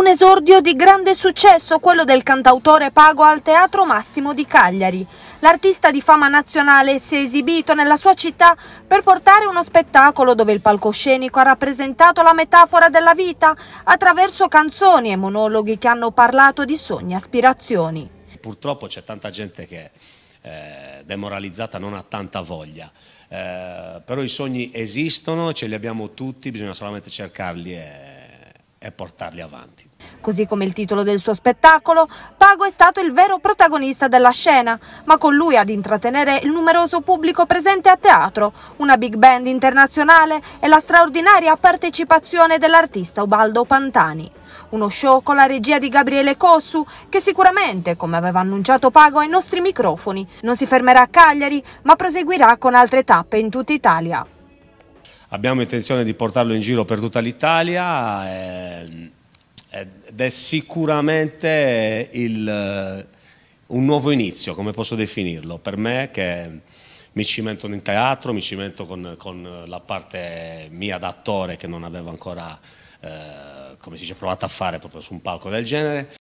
Un esordio di grande successo, quello del cantautore Pago al Teatro Massimo di Cagliari. L'artista di fama nazionale si è esibito nella sua città per portare uno spettacolo dove il palcoscenico ha rappresentato la metafora della vita attraverso canzoni e monologhi che hanno parlato di sogni e aspirazioni. Purtroppo c'è tanta gente che eh, demoralizzata non ha tanta voglia, eh, però i sogni esistono, ce li abbiamo tutti, bisogna solamente cercarli e e portarli avanti. Così come il titolo del suo spettacolo, Pago è stato il vero protagonista della scena, ma con lui ad intrattenere il numeroso pubblico presente a teatro, una big band internazionale e la straordinaria partecipazione dell'artista Ubaldo Pantani. Uno show con la regia di Gabriele Cossu che sicuramente, come aveva annunciato Pago ai nostri microfoni, non si fermerà a Cagliari, ma proseguirà con altre tappe in tutta Italia. Abbiamo intenzione di portarlo in giro per tutta l'Italia eh, ed è sicuramente il, eh, un nuovo inizio, come posso definirlo, per me che mi cimento in teatro, mi cimento con, con la parte mia da attore che non avevo ancora, eh, come si dice, provato a fare proprio su un palco del genere.